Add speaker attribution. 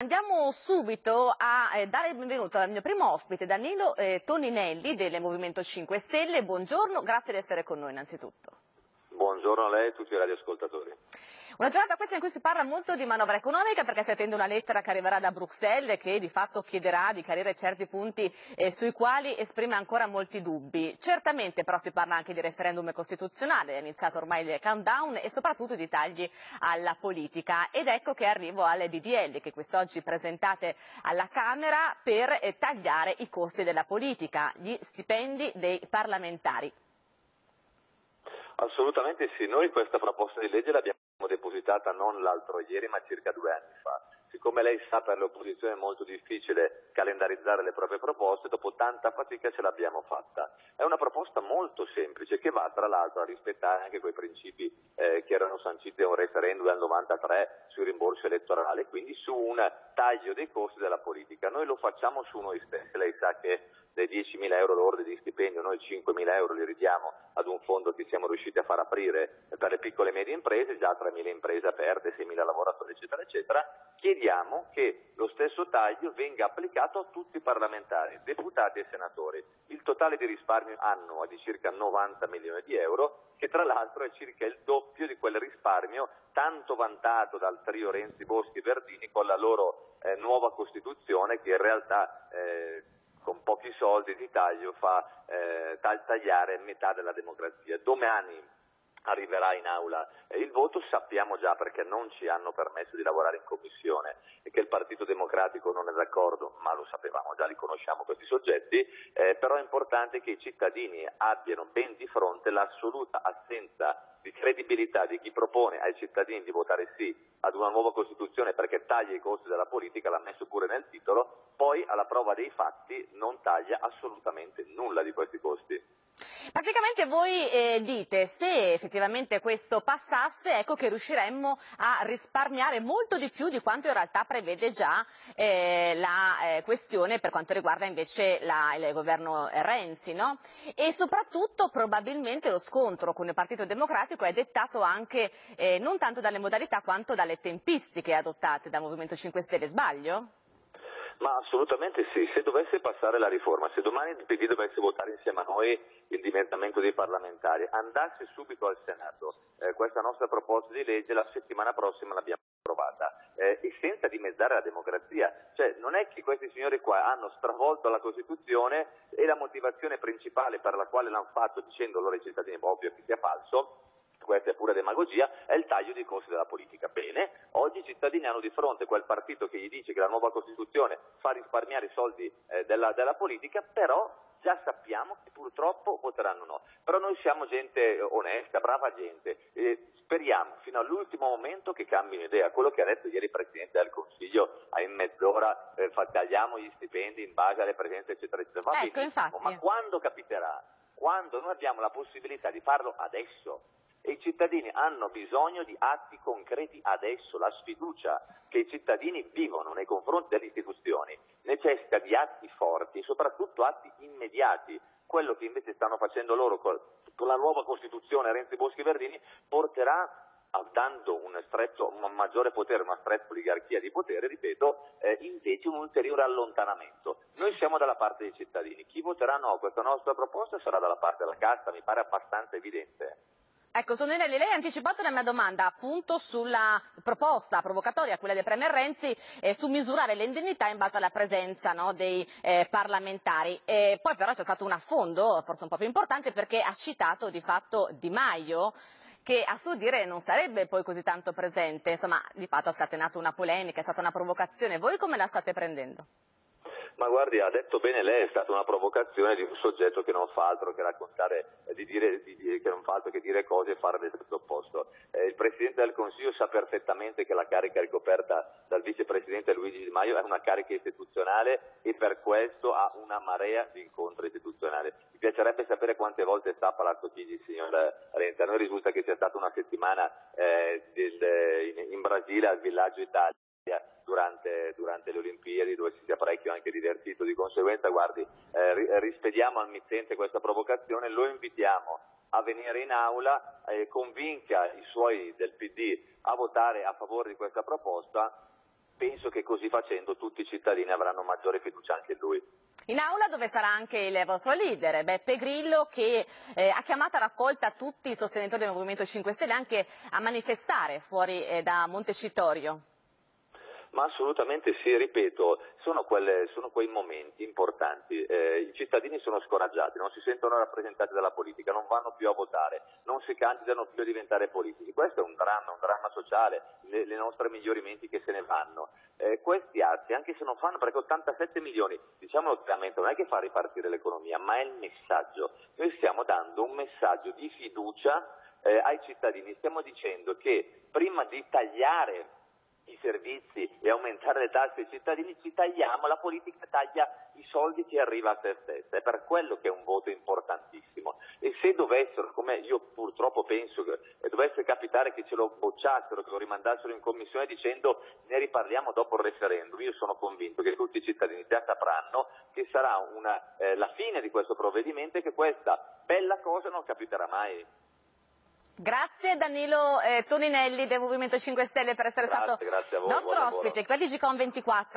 Speaker 1: Andiamo subito a eh, dare il benvenuto al mio primo ospite, Danilo eh, Toninelli del Movimento 5 Stelle. Buongiorno, grazie di essere con noi innanzitutto.
Speaker 2: Buongiorno a lei e a tutti i radioascoltatori.
Speaker 1: Una giornata questa in cui si parla molto di manovra economica perché si attende una lettera che arriverà da Bruxelles che di fatto chiederà di chiarire certi punti eh, sui quali esprime ancora molti dubbi. Certamente però si parla anche di referendum costituzionale, è iniziato ormai il countdown e soprattutto di tagli alla politica. Ed ecco che arrivo alle DDL che quest'oggi presentate alla Camera per eh, tagliare i costi della politica, gli stipendi dei parlamentari.
Speaker 2: Assolutamente sì, noi questa proposta di legge l'abbiamo depositata non l'altro ieri ma circa due anni fa. Siccome lei sa per l'opposizione è molto difficile calendarizzare le proprie proposte, dopo tanta fatica ce l'abbiamo fatta. È una proposta molto semplice che va tra l'altro a rispettare anche quei principi eh, che erano sanciti da un referendum del 93 sui rimborsi elettorali, quindi su un taglio dei costi della politica. Noi lo facciamo su noi stessi, lei sa che dei 10.000 euro lordi di stipendio noi 5.000 euro li ridiamo ad un fondo che siamo riusciti a far aprire per le piccole e medie imprese, già 3.000 imprese aperte, 6.000 lavoratori eccetera eccetera, chiediamo che lo stesso taglio venga applicato a tutti i parlamentari, deputati e senatori. Il totale di risparmio annuo è di circa 90 milioni di euro, che tra l'altro è circa il doppio di quel risparmio tanto vantato dal trio Renzi, Boschi e Verdini con la loro eh, nuova Costituzione che in realtà eh, con pochi soldi di taglio fa eh, tagliare metà della democrazia. Domani arriverà in aula. Il voto, sappiamo già perché non ci hanno permesso di lavorare in commissione. E che il Partito Democratico non è d'accordo, ma lo sapevamo già, li conosciamo questi soggetti, eh, però è importante che i cittadini abbiano ben di fronte l'assoluta assenza di credibilità di chi propone ai cittadini di votare sì ad una nuova Costituzione perché taglia i costi della politica, l'ha messo pure nel titolo, poi alla prova dei fatti non taglia assolutamente nulla di questi costi.
Speaker 1: Praticamente voi eh, dite se effettivamente questo passasse ecco che riusciremmo a risparmiare molto di più di quanto in realtà prevede già eh, la eh, questione per quanto riguarda invece la, il governo Renzi no? e soprattutto probabilmente lo scontro con il Partito Democratico è dettato anche eh, non tanto dalle modalità quanto dalle tempistiche adottate dal Movimento 5 Stelle, sbaglio?
Speaker 2: Ma assolutamente sì, se dovesse passare la riforma, se domani il PD dovesse votare insieme a noi il diventamento dei parlamentari, andasse subito al Senato, eh, questa nostra proposta di legge la settimana prossima l'abbiamo approvata eh, e senza dimezzare la democrazia, cioè non è che questi signori qua hanno stravolto la Costituzione e la motivazione principale per la quale l'hanno fatto dicendo loro ai cittadini, ovvio che sia falso, questa è pura demagogia, è il taglio dei costi della politica. Bene, oggi i cittadini hanno di fronte quel partito che gli dice che la nuova Costituzione fa risparmiare i soldi eh, della, della politica, però già sappiamo che purtroppo voteranno no. Però noi siamo gente onesta, brava gente, e speriamo fino all'ultimo momento che cambino idea. Quello che ha detto ieri il Presidente del Consiglio a in mezz'ora, eh, tagliamo gli stipendi in base alle presenze eccetera eccetera. Va
Speaker 1: ecco, infatti.
Speaker 2: ma quando capiterà? Quando noi abbiamo la possibilità di farlo adesso, e i cittadini hanno bisogno di atti concreti adesso. La sfiducia che i cittadini vivono nei confronti delle istituzioni necessita di atti forti soprattutto atti immediati. Quello che invece stanno facendo loro con, la nuova Costituzione Renzi Boschi Verdini porterà dando un, stretto, un maggiore potere, una stretta oligarchia di potere, ripeto, eh, invece un ulteriore allontanamento. Noi siamo dalla parte dei cittadini, chi voterà no a questa nostra proposta sarà dalla parte della casta, mi pare abbastanza evidente.
Speaker 1: Ecco, Tonelli, lei ha anticipato la mia domanda appunto sulla proposta provocatoria, quella del Premier Renzi, eh, su misurare le indennità in base alla presenza no, dei eh, parlamentari. E poi però c'è stato un affondo, forse un po' più importante, perché ha citato di fatto Di Maio, che a suo dire non sarebbe poi così tanto presente. Insomma, di fatto ha scatenato una polemica, è stata una provocazione. Voi come la state prendendo?
Speaker 2: Ma guardi, ha detto bene lei, è stata una provocazione di un soggetto che non fa altro che raccontare, di dire, di, che non fa altro che dire cose e fare l'esatto opposto. Eh, il Presidente del Consiglio sa perfettamente che la carica ricoperta dal Vicepresidente Luigi Di Maio è una carica istituzionale e per questo ha una marea di incontri istituzionali. Mi piacerebbe sapere quante volte sta a Palazzo Chigi, signor Renzi. A noi risulta che sia stata una settimana eh, del, in, in Brasile al Villaggio Italia durante, durante, le Olimpiadi dove si sia parecchio anche divertito, di conseguenza guardi, eh, rispediamo al mittente questa provocazione, lo invitiamo a venire in aula, eh, convinca i suoi del PD a votare a favore di questa proposta penso che così facendo tutti i cittadini avranno maggiore fiducia anche in lui.
Speaker 1: In aula dove sarà anche il vostro leader, Beppe Grillo, che eh, ha chiamato a raccolta tutti i sostenitori del Movimento 5 Stelle anche a manifestare fuori eh, da Montecitorio.
Speaker 2: Ma assolutamente sì, ripeto, sono, quelle, sono quei momenti importanti. Eh, I cittadini sono scoraggiati, non si sentono rappresentati dalla politica, non vanno più a votare, non si candidano più a diventare politici. Questo è un dramma, un dramma sociale, le, le nostre migliori menti che se ne vanno. Eh, questi atti, anche se non fanno, perché 87 milioni, diciamolo chiaramente, non è che fa ripartire l'economia, ma è il messaggio. Noi stiamo dando un messaggio di fiducia eh, ai cittadini, stiamo dicendo che prima di tagliare i servizi e aumentare le tasse ai cittadini, ci tagliamo, la politica taglia i soldi che arriva a se stessa, è per quello che è un voto importantissimo e se dovessero, come io purtroppo penso che dovesse capitare che ce lo bocciassero, che lo rimandassero in commissione dicendo ne riparliamo dopo il referendum, io sono convinto che tutti i cittadini già sapranno che sarà una, eh, la fine di questo provvedimento e che questa bella cosa non capiterà mai.
Speaker 1: Grazie Danilo eh, Toninelli del Movimento 5 Stelle per essere
Speaker 2: grazie,
Speaker 1: stato
Speaker 2: grazie voi,
Speaker 1: nostro ospite qui a Digicom 24.